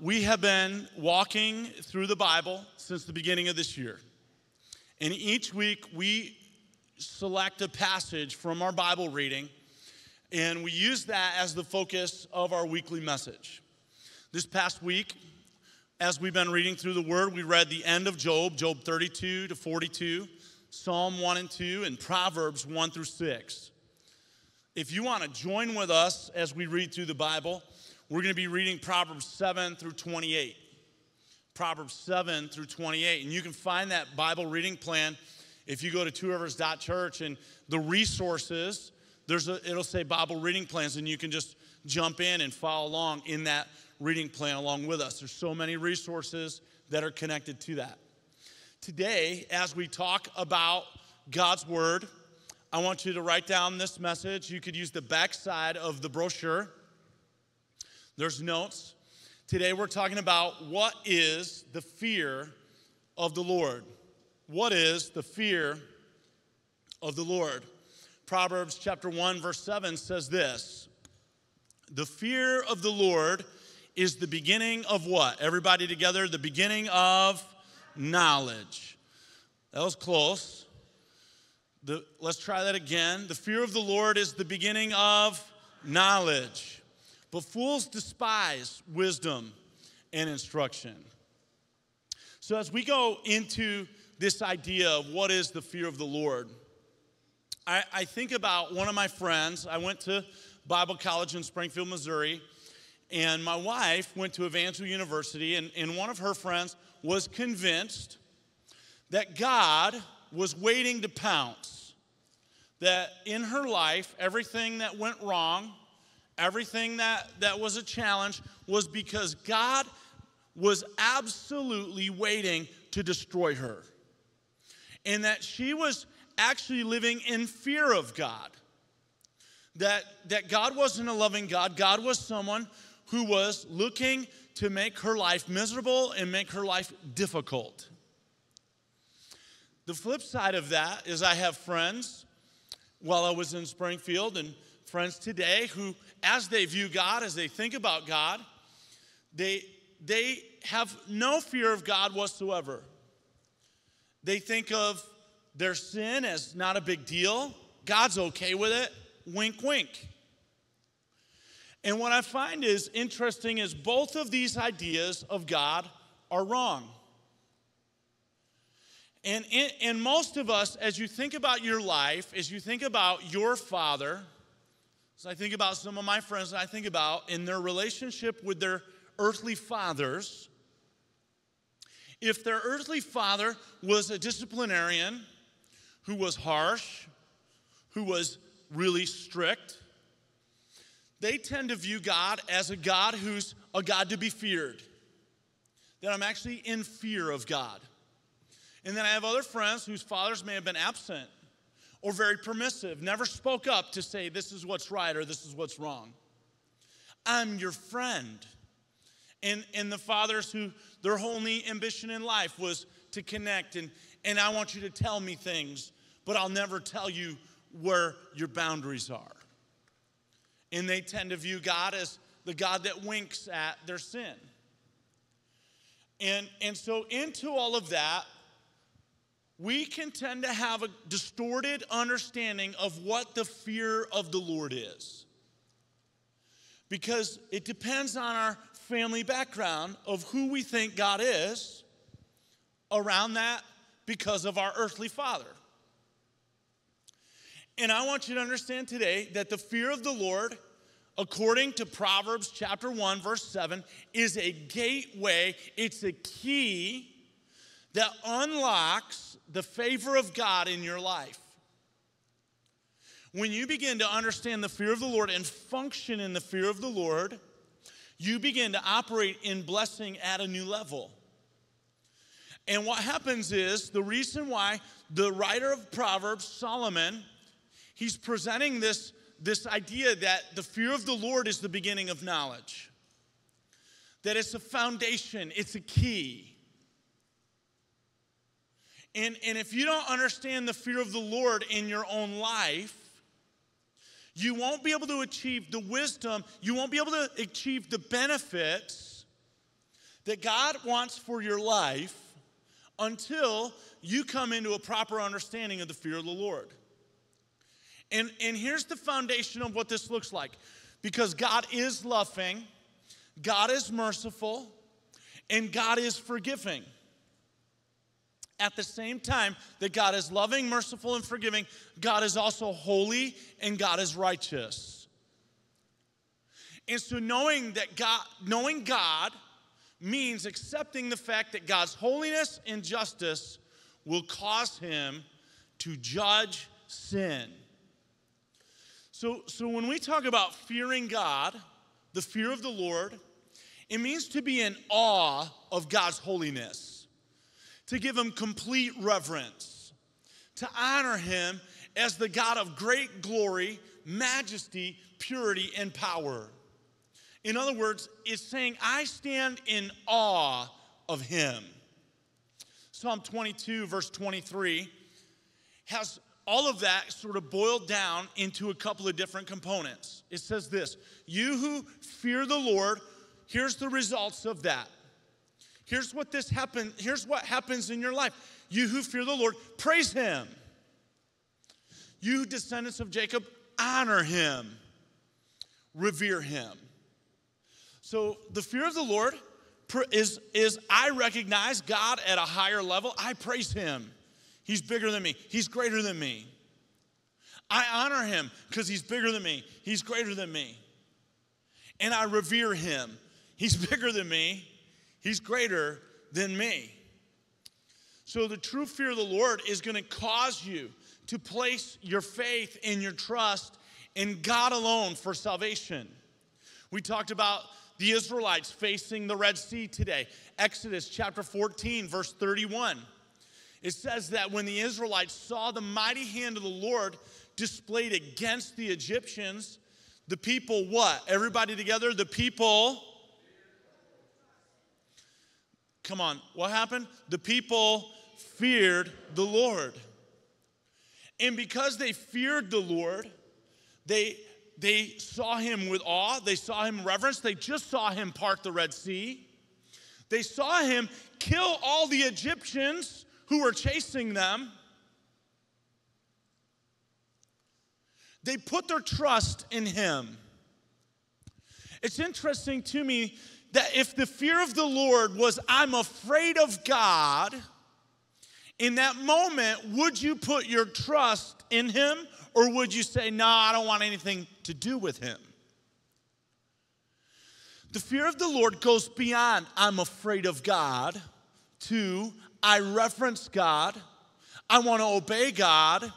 we have been walking through the Bible since the beginning of this year. And each week we select a passage from our Bible reading, and we use that as the focus of our weekly message. This past week, as we've been reading through the Word, we read the end of Job, Job 32 to 42, Psalm 1 and 2, and Proverbs 1 through 6. If you want to join with us as we read through the Bible, we're going to be reading Proverbs 7 through 28. Proverbs 7 through 28. And you can find that Bible reading plan if you go to tworivers.church and the resources, there's a, it'll say Bible reading plans, and you can just jump in and follow along in that reading plan along with us. There's so many resources that are connected to that. Today, as we talk about God's Word, I want you to write down this message. You could use the back side of the brochure. There's notes. Today, we're talking about what is the fear of the Lord. What is the fear of the Lord? Proverbs chapter 1, verse 7 says this The fear of the Lord is the beginning of what? Everybody together, the beginning of knowledge. That was close. The, let's try that again. The fear of the Lord is the beginning of knowledge. But fools despise wisdom and instruction. So, as we go into this idea of what is the fear of the Lord, I, I think about one of my friends. I went to Bible college in Springfield, Missouri, and my wife went to Evangel University, and, and one of her friends was convinced that God was waiting to pounce. That in her life, everything that went wrong, everything that, that was a challenge, was because God was absolutely waiting to destroy her and that she was actually living in fear of God. That, that God wasn't a loving God, God was someone who was looking to make her life miserable and make her life difficult. The flip side of that is I have friends while I was in Springfield and friends today who, as they view God, as they think about God, they, they have no fear of God whatsoever. They think of their sin as not a big deal. God's okay with it. Wink, wink. And what I find is interesting is both of these ideas of God are wrong. And, and most of us, as you think about your life, as you think about your father, I think about some of my friends, I think about in their relationship with their earthly fathers, if their earthly father was a disciplinarian who was harsh, who was really strict, they tend to view God as a God who's a God to be feared. That I'm actually in fear of God. And then I have other friends whose fathers may have been absent or very permissive, never spoke up to say this is what's right or this is what's wrong. I'm your friend. And, and the fathers who their only ambition in life was to connect and, and I want you to tell me things, but I'll never tell you where your boundaries are. And they tend to view God as the God that winks at their sin. And, and so, into all of that, we can tend to have a distorted understanding of what the fear of the Lord is. Because it depends on our family background of who we think God is around that because of our earthly father. And I want you to understand today that the fear of the Lord, according to Proverbs chapter 1, verse 7, is a gateway, it's a key that unlocks the favor of God in your life. When you begin to understand the fear of the Lord and function in the fear of the Lord, you begin to operate in blessing at a new level. And what happens is the reason why the writer of Proverbs, Solomon, he's presenting this, this idea that the fear of the Lord is the beginning of knowledge, that it's a foundation, it's a key. And, and if you don't understand the fear of the Lord in your own life, you won't be able to achieve the wisdom, you won't be able to achieve the benefits that God wants for your life until you come into a proper understanding of the fear of the Lord. And, and here's the foundation of what this looks like because God is loving, God is merciful, and God is forgiving. At the same time that God is loving, merciful, and forgiving, God is also holy and God is righteous. And so knowing that God, knowing God means accepting the fact that God's holiness and justice will cause him to judge sin. So, so when we talk about fearing God, the fear of the Lord, it means to be in awe of God's holiness, to give him complete reverence, to honor him as the God of great glory, majesty, purity, and power. In other words, it's saying, I stand in awe of him. Psalm 22, verse 23, has all of that sort of boiled down into a couple of different components. It says this You who fear the Lord Here's the results of that. Here's what this happen, here's what happens in your life. You who fear the Lord, praise him. You descendants of Jacob, honor him. Revere him. So the fear of the Lord is, is I recognize God at a higher level. I praise him. He's bigger than me. He's greater than me. I honor him because he's bigger than me. He's greater than me. And I revere him He's bigger than me, He's greater than me. So, the true fear of the Lord is going to cause you to place your faith and your trust in God alone for salvation. We talked about the Israelites facing the Red Sea today. Exodus chapter 14, verse 31. It says that when the Israelites saw the mighty hand of the Lord displayed against the Egyptians, the people what? Everybody together? The people Come on, what happened? The people feared the Lord. And because they feared the Lord, they, they saw him with awe, they saw him reverence, they just saw him part the Red Sea. They saw him kill all the Egyptians who were chasing them. They put their trust in him. It's interesting to me that if the fear of the Lord was, I'm afraid of God, in that moment, would you put your trust in Him? Or would you say, No, I don't want anything to do with Him? The fear of the Lord goes beyond, I'm afraid of God, to, I reverence God, I want to obey God,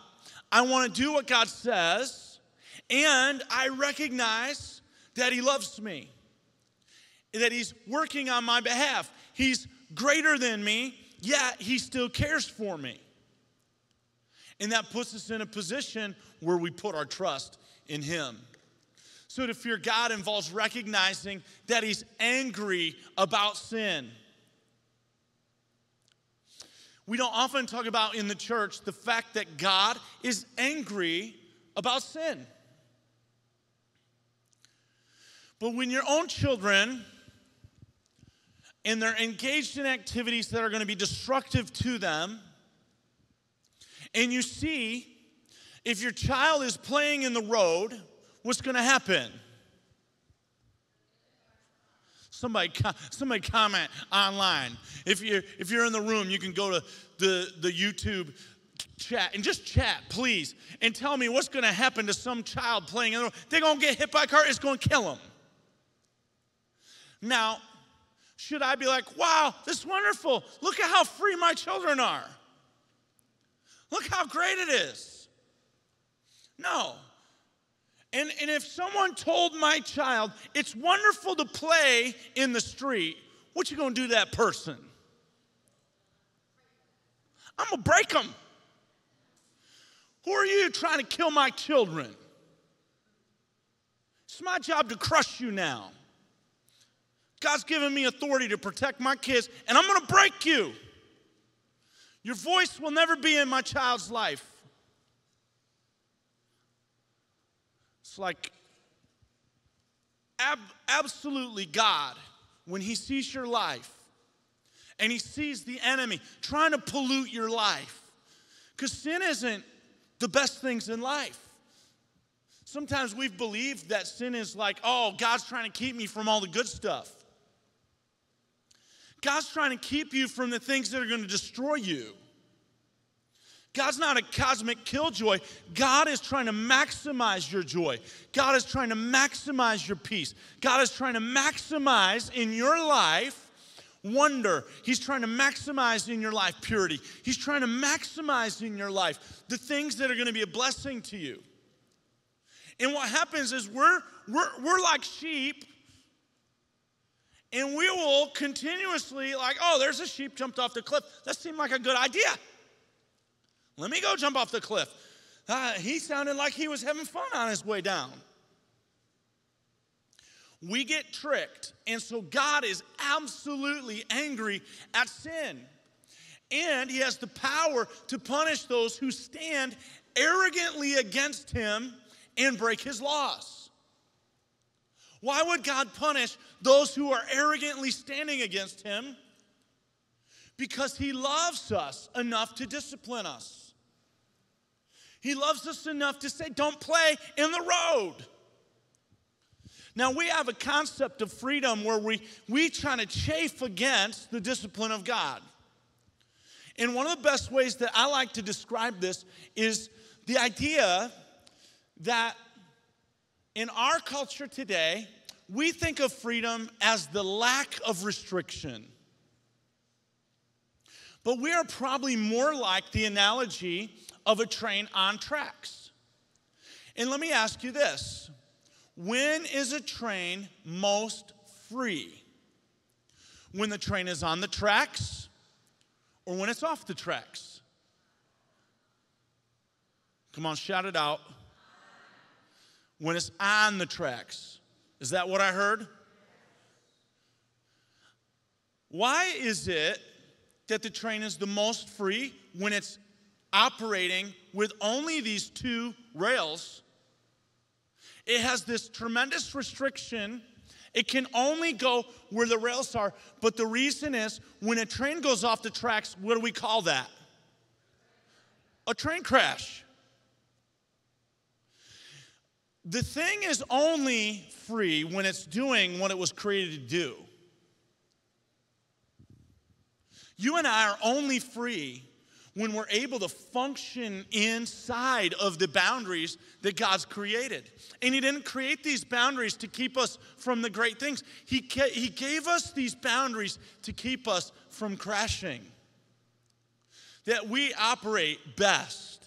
I want to do what God says, and I recognize that He loves me that He's working on my behalf. He's greater than me, yet He still cares for me. And that puts us in a position where we put our trust in Him. So to fear God involves recognizing that He's angry about sin. We don't often talk about in the church the fact that God is angry about sin. But when your own children and they're engaged in activities that are going to be destructive to them. And you see, if your child is playing in the road, what's going to happen? Somebody, somebody comment online. If you're, if you're in the room, you can go to the, the YouTube chat and just chat, please, and tell me what's going to happen to some child playing in the road. They're going to get hit by a car, it's going to kill them. Now, should I be like, wow, this is wonderful. Look at how free my children are. Look how great it is. No. And, and if someone told my child, it's wonderful to play in the street, what you gonna do to that person? I'm gonna break them. Who are you trying to kill my children? It's my job to crush you now. God's given me authority to protect my kids, and I'm gonna break you. Your voice will never be in my child's life. It's like ab- absolutely God, when He sees your life, And he sees the enemy trying to pollute your life. Because sin isn't the best things in life. Sometimes we've believed that sin is like, oh, God's trying to keep me from all the good stuff. God's trying to keep you from the things that are going to destroy you. God's not a cosmic killjoy. God is trying to maximize your joy. God is trying to maximize your peace. God is trying to maximize in your life wonder. He's trying to maximize in your life purity. He's trying to maximize in your life the things that are going to be a blessing to you. And what happens is we're, we're, we're like sheep and we will continuously like oh there's a sheep jumped off the cliff that seemed like a good idea let me go jump off the cliff. Uh, he sounded like he was having fun on his way down. We get tricked, and so God is absolutely angry at sin. And he has the power to punish those who stand arrogantly against him and break his laws. Why would God punish those who are arrogantly standing against him? Because he loves us enough to discipline us. He loves us enough to say, don't play in the road. Now, we have a concept of freedom where we, we try to chafe against the discipline of God. And one of the best ways that I like to describe this is the idea that in our culture today, we think of freedom as the lack of restriction. But we are probably more like the analogy of a train on tracks. And let me ask you this when is a train most free? When the train is on the tracks or when it's off the tracks? Come on, shout it out. When it's on the tracks. Is that what I heard? Why is it that the train is the most free when it's operating with only these two rails. It has this tremendous restriction. It can only go where the rails are. But the reason is when a train goes off the tracks, what do we call that? A train crash. The thing is only free when it's doing what it was created to do. You and I are only free when we're able to function inside of the boundaries that God's created. And He didn't create these boundaries to keep us from the great things, He, he gave us these boundaries to keep us from crashing. That we operate best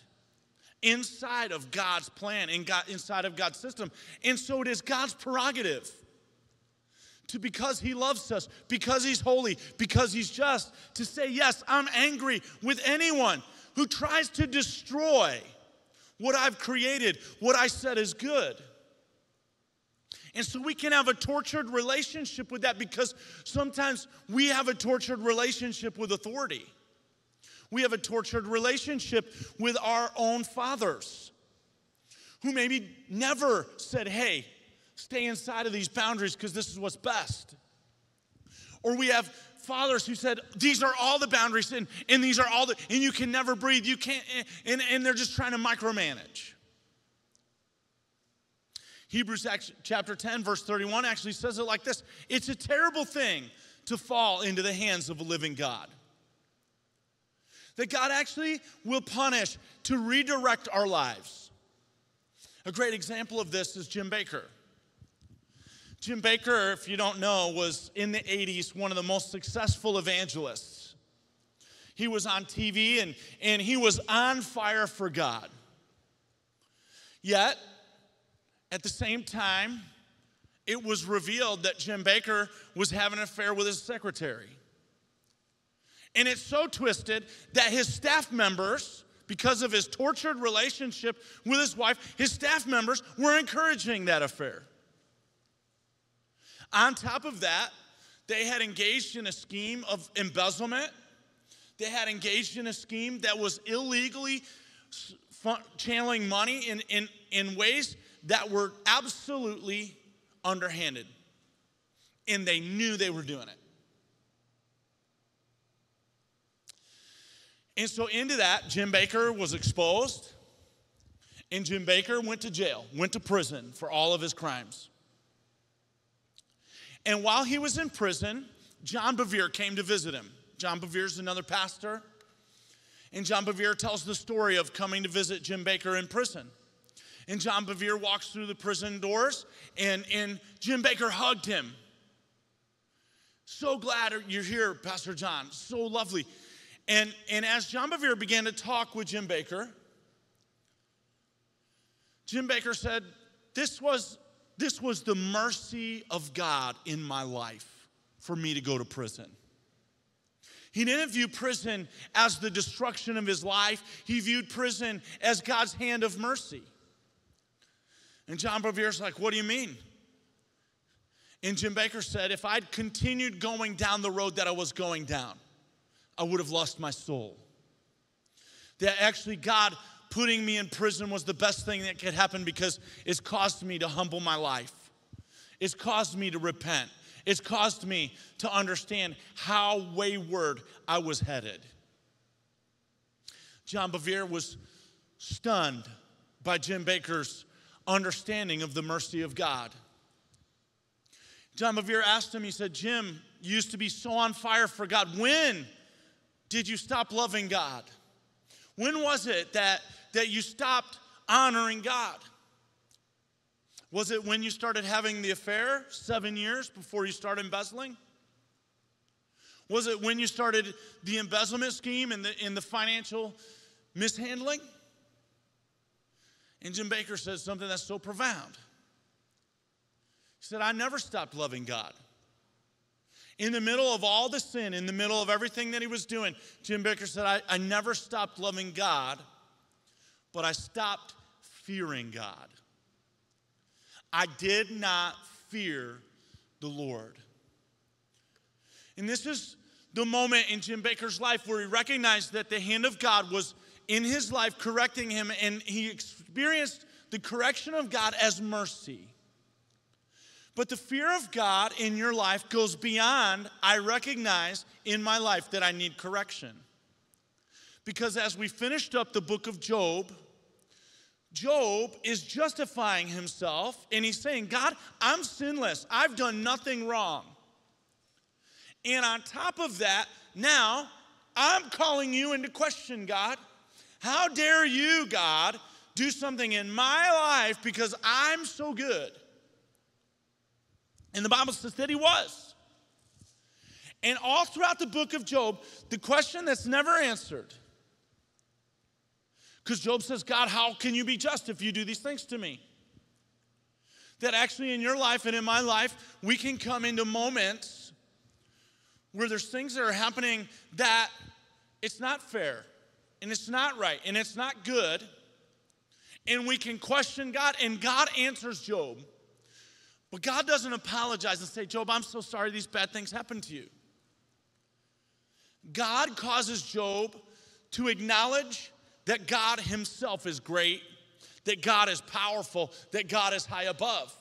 inside of God's plan, in God, inside of God's system. And so it is God's prerogative to because he loves us, because he's holy, because he's just, to say, Yes, I'm angry with anyone who tries to destroy what I've created, what I said is good. And so we can have a tortured relationship with that because sometimes we have a tortured relationship with authority. We have a tortured relationship with our own fathers who maybe never said, Hey, stay inside of these boundaries because this is what's best. Or we have fathers who said, These are all the boundaries, and, and these are all the, and you can never breathe. You can't, and, and they're just trying to micromanage. Hebrews chapter 10, verse 31 actually says it like this It's a terrible thing to fall into the hands of a living God. That God actually will punish to redirect our lives. A great example of this is Jim Bakker. Jim Bakker, if you don't know, was in the 80s one of the most successful evangelists. He was on TV and, and he was on fire for God. Yet, at the same time, it was revealed that Jim Bakker was having an affair with his secretary. And it's so twisted that his staff members, because of his tortured relationship with his wife, his staff members were encouraging that affair. On top of that, they had engaged in a scheme of embezzlement. They had engaged in a scheme that was illegally channeling money in, in, in ways that were absolutely underhanded. And they knew they were doing it. And so, into that, Jim Bakker was exposed, and Jim Bakker went to jail, went to prison for all of his crimes. And while he was in prison, John Bevere came to visit him. John Bevere is another pastor. And John Bevere tells the story of coming to visit Jim Bakker in prison. And John Bevere walks through the prison doors, and, and Jim Bakker hugged him. So glad you're here, Pastor John. So lovely. And, and as John Bevere began to talk with Jim Bakker, Jim Bakker said, This was this was the mercy of God in my life for me to go to prison. He didn't view prison as the destruction of his life, he viewed prison as God's hand of mercy. And John Bevere's like, What do you mean? And Jim Bakker said, If I'd continued going down the road that I was going down, I would have lost my soul. That actually, God putting me in prison was the best thing that could happen because it's caused me to humble my life. It's caused me to repent. It's caused me to understand how wayward I was headed. John Bevere was stunned by Jim Bakker's understanding of the mercy of God. John Bevere asked him, he said, Jim, used to be so on fire for God. When did you stop loving God? When was it that that you stopped honoring God? Was it when you started having the affair seven years before you started embezzling? Was it when you started the embezzlement scheme and the, and the financial mishandling? And Jim Bakker says something that's so profound. He said, I never stopped loving God. In the middle of all the sin, in the middle of everything that he was doing, Jim Bakker said, I, I never stopped loving God but I stopped fearing God. I did not fear the Lord. And this is the moment in Jim Bakker's life where he recognized that the hand of God was in his life correcting him, and he experienced the correction of God as mercy. But the fear of God in your life goes beyond, I recognize in my life that I need correction. Because as we finished up the book of Job, Job is justifying himself and he's saying, God, I'm sinless. I've done nothing wrong. And on top of that, now I'm calling you into question, God. How dare you, God, do something in my life because I'm so good? And the Bible says that he was. And all throughout the book of Job, the question that's never answered because Job says, God, how can you be just if you do these things to me? That actually in your life and in my life, we can come into moments where there's things that are happening that it's not fair and it's not right and it's not good. And we can question God, and God answers Job. But God doesn't apologize and say, Job, I'm so sorry these bad things happened to you. God causes Job to acknowledge that God Himself is great, that God is powerful, that God is high above.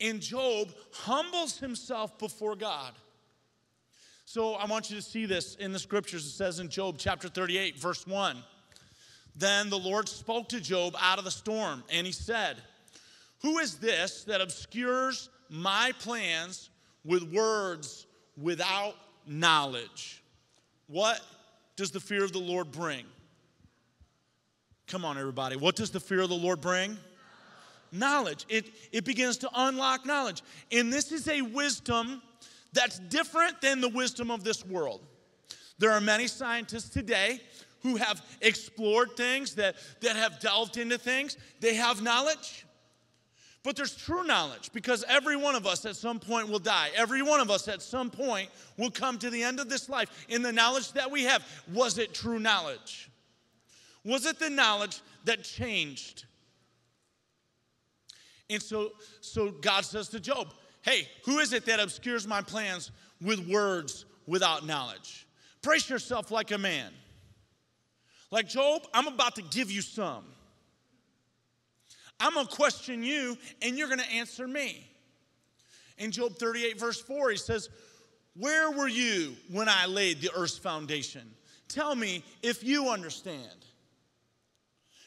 And Job humbles himself before God. So I want you to see this in the scriptures. It says in Job chapter 38, verse 1 Then the Lord spoke to Job out of the storm, and he said, Who is this that obscures my plans with words without knowledge? What does the fear of the Lord bring? Come on, everybody. What does the fear of the Lord bring? Knowledge. It, it begins to unlock knowledge. And this is a wisdom that's different than the wisdom of this world. There are many scientists today who have explored things, that, that have delved into things. They have knowledge. But there's true knowledge because every one of us at some point will die. Every one of us at some point will come to the end of this life. In the knowledge that we have, was it true knowledge? Was it the knowledge that changed? And so, so God says to Job, Hey, who is it that obscures my plans with words without knowledge? Brace yourself like a man. Like Job, I'm about to give you some. I'm gonna question you, and you're gonna answer me. In Job 38, verse 4, he says, Where were you when I laid the earth's foundation? tell me if you understand.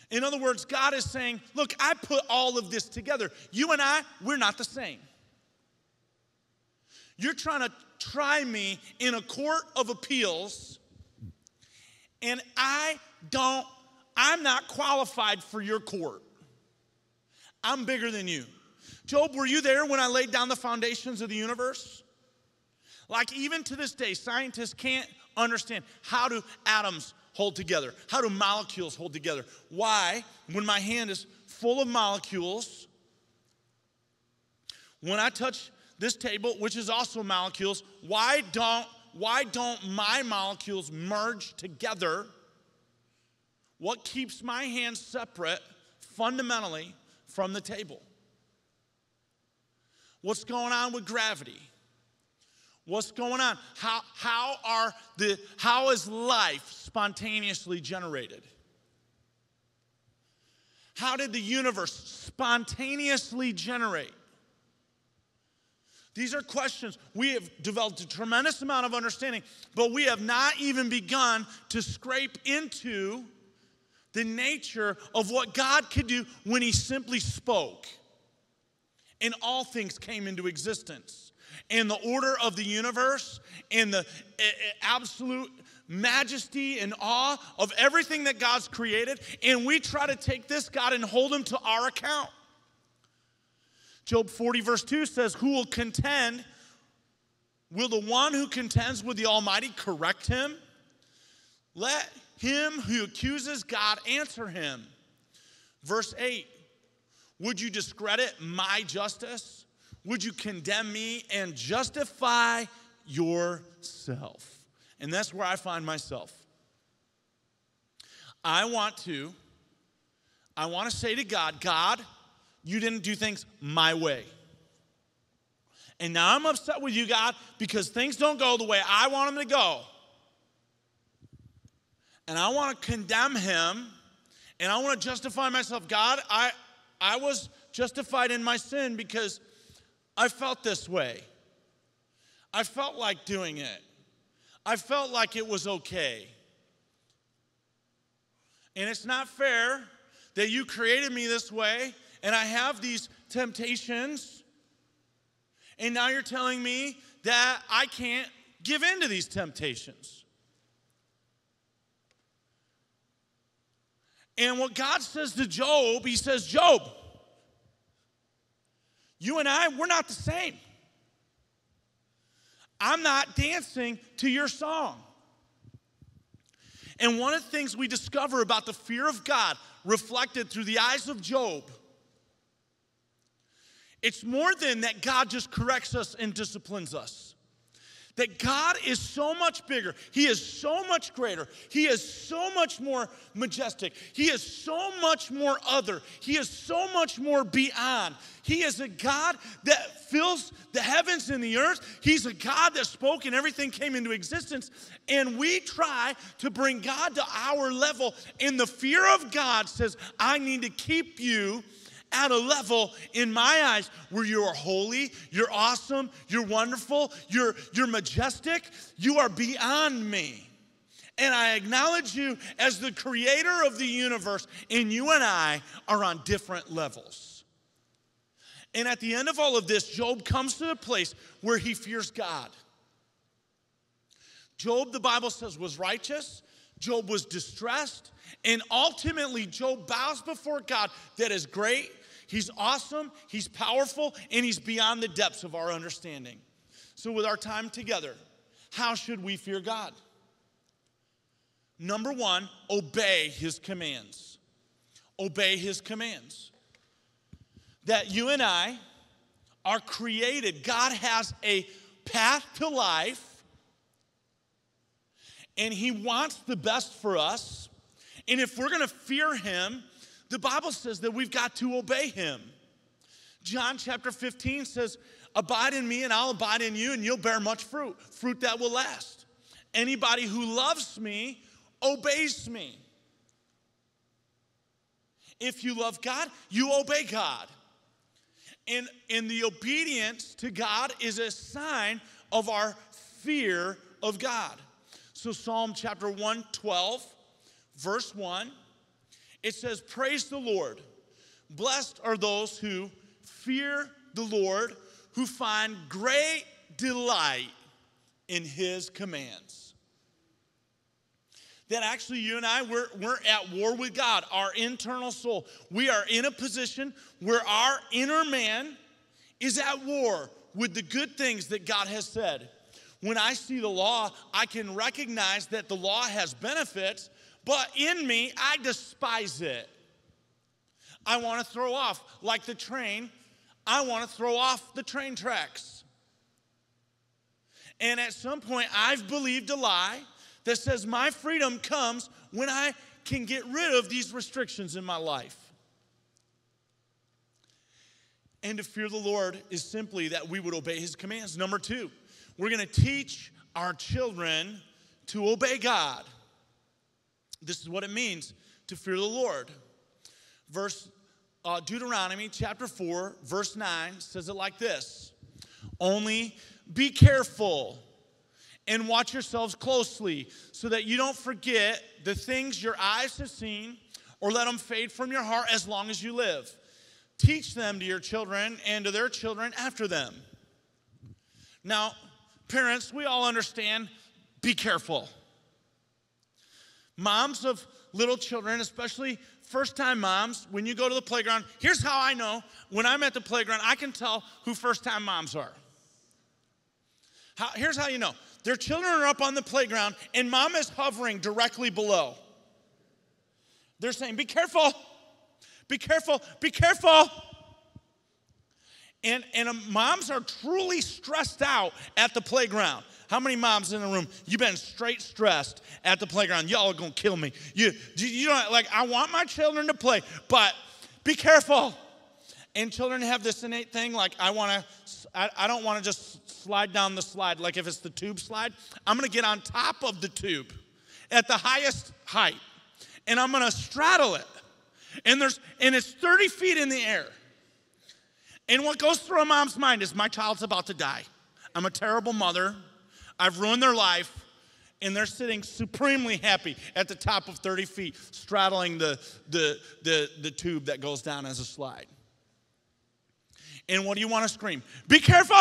In other words, God is saying, Look, I put all of this together. You and I, we're not the same. You're trying to try me in a court of appeals, and I don't, I'm not qualified for your court. I'm bigger than you. Job, were you there when I laid down the foundations of the universe? Like, even to this day, scientists can't understand how do atoms hold together? How do molecules hold together? Why, when my hand is full of molecules, when I touch this table, which is also molecules, why don't why don't my molecules merge together? What keeps my hands separate fundamentally from the table? What's going on with gravity? What's going on? How, how, are the, how is life spontaneously generated? How did the universe spontaneously generate? These are questions. We have developed a tremendous amount of understanding, but we have not even begun to scrape into the nature of what God could do when He simply spoke and all things came into existence. And the order of the universe and the absolute majesty and awe of everything that God's created, and we try to take this God and hold Him to our account. Job 40, verse 2 says, Who will contend? Will the one who contends with the Almighty correct him? Let him who accuses God answer him. Verse 8 Would you discredit my justice? Would you condemn me and justify yourself? And that's where I find myself. I want to, I want to say to God, God, you didn't do things my way. And now I'm upset with you, God, because things don't go the way I want them to go. And I want to condemn him and I want to justify myself. God, I, I was justified in my sin because I felt this way. I felt like doing it. I felt like it was okay. And it's not fair that you created me this way and I have these temptations, and now you're telling me that I can't give in to these temptations. And what God says to Job, He says, Job, you and I, we're not the same. I'm not dancing to your song. And one of the things we discover about the fear of God reflected through the eyes of Job it's more than that God just corrects us and disciplines us. That God is so much bigger. He is so much greater. He is so much more majestic. He is so much more other. He is so much more beyond. He is a God that fills the heavens and the earth. He's a God that spoke and everything came into existence. And we try to bring God to our level. And the fear of God says, I need to keep you at a level in my eyes where you are holy, you're awesome, you're wonderful, you're, you're majestic, you are beyond me. And I acknowledge you as the creator of the universe, and you and I are on different levels. And at the end of all of this, Job comes to the place where he fears God. Job, the Bible says, was righteous. Job was distressed. And ultimately, Job bows before God that is great, He's awesome, He's powerful, and He's beyond the depths of our understanding. So, with our time together, how should we fear God? Number one, obey His commands. Obey His commands. That you and I are created, God has a path to life, and He wants the best for us. And if we're gonna fear Him, the Bible says that we've got to obey him. John chapter 15 says, Abide in me and I'll abide in you, and you'll bear much fruit, fruit that will last. Anybody who loves me obeys me. If you love God, you obey God. And, and the obedience to God is a sign of our fear of God. So, Psalm chapter 112, verse 1, it says, Praise the Lord. Blessed are those who fear the Lord, who find great delight in his commands. That actually, you and I, we're, we're at war with God, our internal soul. We are in a position where our inner man is at war with the good things that God has said. When I see the law, I can recognize that the law has benefits, but in me, I despise it. I want to throw off, like the train, I want to throw off the train tracks. And at some point, I've believed a lie that says my freedom comes when I can get rid of these restrictions in my life. And to fear the Lord is simply that we would obey his commands. Number two, we're going to teach our children to obey God. This is what it means to fear the Lord. Verse uh, Deuteronomy chapter 4, verse 9 says it like this Only be careful and watch yourselves closely so that you don't forget the things your eyes have seen or let them fade from your heart as long as you live. Teach them to your children and to their children after them. Now, parents, we all understand be careful. Moms of little children, especially first time moms, when you go to the playground, here's how I know when I'm at the playground, I can tell who first time moms are. How, here's how you know their children are up on the playground and mom is hovering directly below. They're saying, Be careful, be careful, be careful. And, and um, moms are truly stressed out at the playground. How many moms in the room? You've been straight stressed at the playground. Y'all are gonna kill me. You, you don't like. I want my children to play, but be careful. And children have this innate thing, like I want to. I, I don't want to just slide down the slide. Like if it's the tube slide, I'm gonna get on top of the tube at the highest height, and I'm gonna straddle it. And there's and it's 30 feet in the air. And what goes through a mom's mind is my child's about to die. I'm a terrible mother. I've ruined their life. And they're sitting supremely happy at the top of 30 feet, straddling the, the, the, the tube that goes down as a slide. And what do you want to scream? Be careful!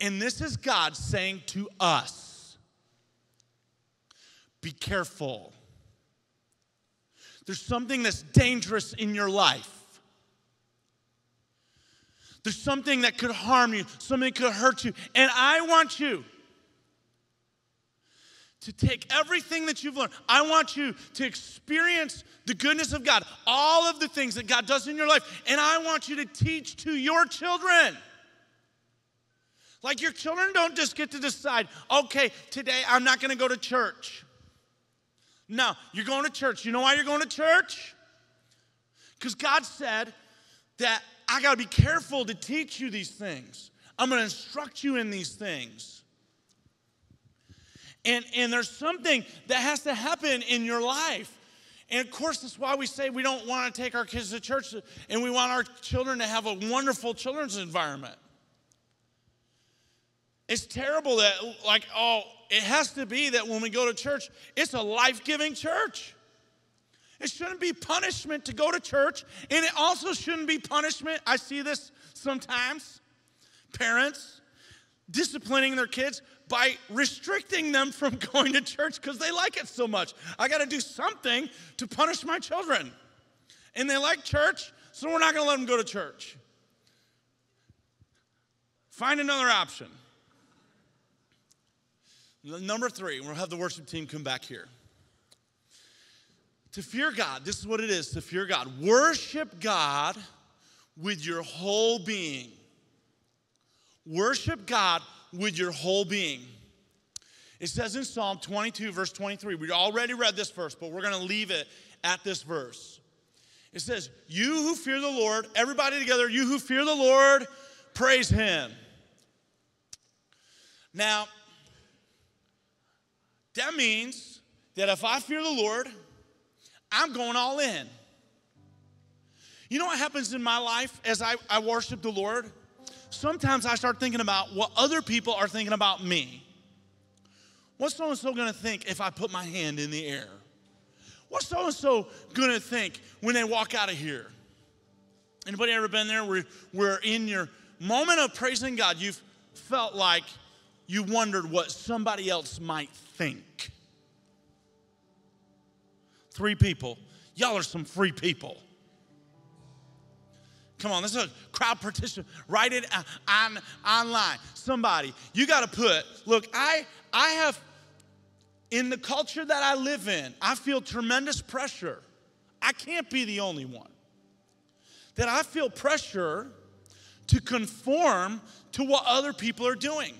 And this is God saying to us be careful. There's something that's dangerous in your life. There's something that could harm you, something could hurt you. And I want you to take everything that you've learned. I want you to experience the goodness of God, all of the things that God does in your life. And I want you to teach to your children. Like your children don't just get to decide, okay, today I'm not gonna go to church. No, you're going to church. You know why you're going to church? Because God said that I got to be careful to teach you these things. I'm going to instruct you in these things. And, and there's something that has to happen in your life. And of course, that's why we say we don't want to take our kids to church and we want our children to have a wonderful children's environment. It's terrible that, like, oh, it has to be that when we go to church, it's a life giving church. It shouldn't be punishment to go to church, and it also shouldn't be punishment. I see this sometimes. Parents disciplining their kids by restricting them from going to church because they like it so much. I got to do something to punish my children. And they like church, so we're not going to let them go to church. Find another option. Number three, we'll have the worship team come back here. To fear God, this is what it is to fear God. Worship God with your whole being. Worship God with your whole being. It says in Psalm 22, verse 23, we already read this verse, but we're going to leave it at this verse. It says, You who fear the Lord, everybody together, you who fear the Lord, praise him. Now, that means that if I fear the Lord, I'm going all in. You know what happens in my life as I, I worship the Lord? sometimes I start thinking about what other people are thinking about me. What's so and so gonna think if I put my hand in the air? What's so and so gonna think when they walk out of here? Anybody ever been there where, where in your moment of praising God, you've felt like you wondered what somebody else might think? Three people. Y'all are some free people. Come on, this is a crowd participation. Write it uh, on online. Somebody, you got to put. Look, I I have in the culture that I live in, I feel tremendous pressure. I can't be the only one. That I feel pressure to conform to what other people are doing.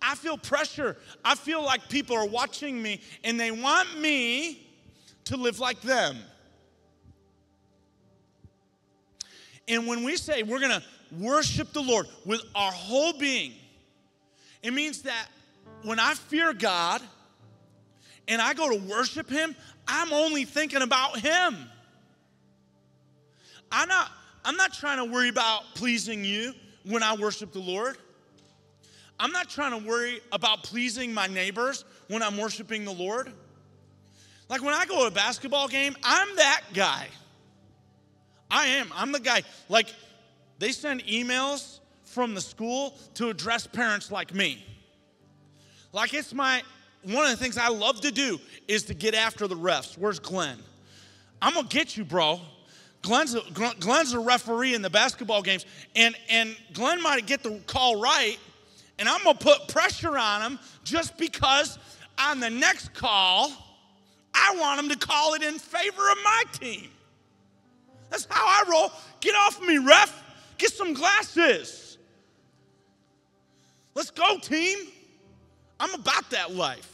I feel pressure. I feel like people are watching me and they want me to live like them. And when we say we're going to worship the Lord with our whole being, it means that when I fear God and I go to worship Him, I'm only thinking about Him. I'm not, I'm not trying to worry about pleasing you when I worship the Lord. I'm not trying to worry about pleasing my neighbors when I'm worshiping the Lord. Like when I go to a basketball game, I'm that guy. I am. I'm the guy. Like they send emails from the school to address parents like me. Like it's my one of the things I love to do is to get after the refs. Where's Glenn? I'm gonna get you, bro. Glenn's a, Glenn's a referee in the basketball games, and, and Glenn might get the call right, and I'm gonna put pressure on him just because on the next call, I want him to call it in favor of my team. That's how I roll. Get off me, ref. Get some glasses. Let's go, team. I'm about that life.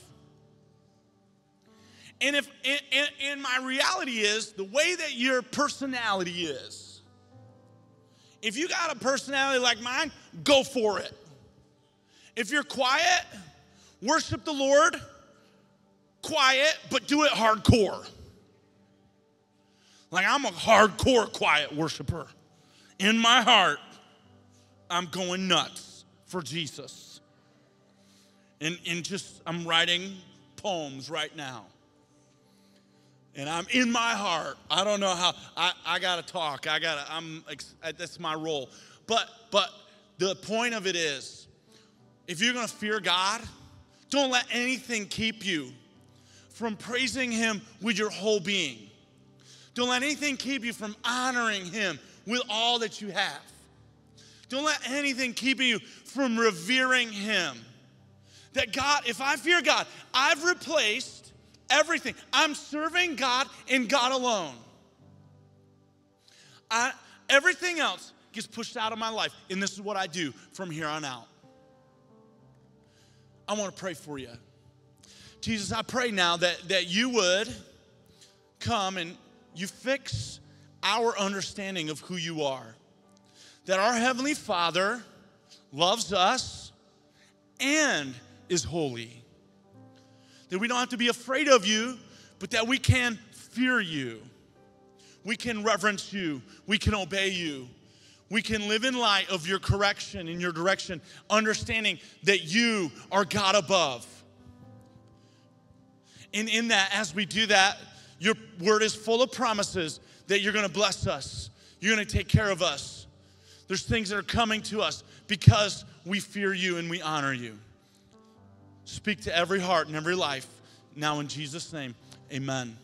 And if and, and, my reality is the way that your personality is. If you got a personality like mine, go for it. If you're quiet, worship the Lord, quiet, but do it hardcore. Like I'm a hardcore quiet worshiper. In my heart, I'm going nuts for Jesus and, and just, I'm writing poems right now. And I'm in my heart. I don't know how, I, I gotta talk. I gotta, I'm, that's my role. But, but the point of it is, if you're gonna fear God, don't let anything keep you from praising Him with your whole being. Don't let anything keep you from honoring Him with all that you have. Don't let anything keep you from revering Him that God, if I fear God, I've replaced everything. I'm serving God and God alone. I, everything else gets pushed out of my life, and this is what I do from here on out. I want to pray for you. Jesus, I pray now that, that you would come and you fix our understanding of who you are. That our Heavenly Father loves us and is holy. That we don't have to be afraid of you, but that we can fear you. We can reverence you. We can obey you. We can live in light of your correction and your direction, understanding that you are God above. And in that, as we do that, your word is full of promises that you're gonna bless us, you're gonna take care of us. There's things that are coming to us because we fear you and we honor you. Speak to every heart and every life. Now, in Jesus' name, amen.